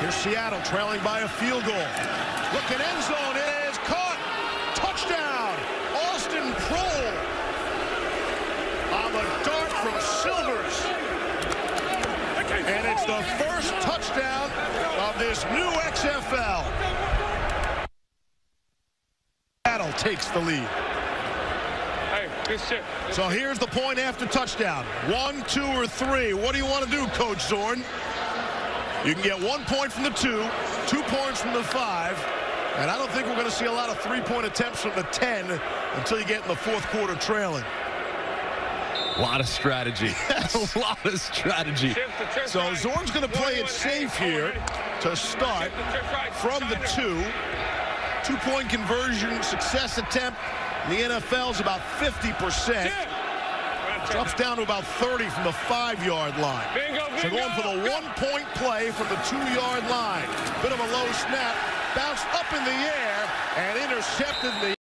Here's Seattle trailing by a field goal. Look at end zone It is caught. Touchdown. Austin Proehl on the dart from Silvers. And it's the first touchdown of this new XFL. Seattle takes the lead. Hey, good shit. So here's the point after touchdown. One, two, or three. What do you want to do, Coach Zorn? You can get one point from the two, two points from the five, and I don't think we're going to see a lot of three-point attempts from the 10 until you get in the fourth quarter trailing. A lot of strategy. a lot of strategy. So Zorn's going to play it safe here to start from the two. Two-point conversion success attempt. The NFL is about 50%. Drops down to about 30 from the five-yard line. So going for the one-point play from the two-yard line. Bit of a low snap. Bounced up in the air and intercepted the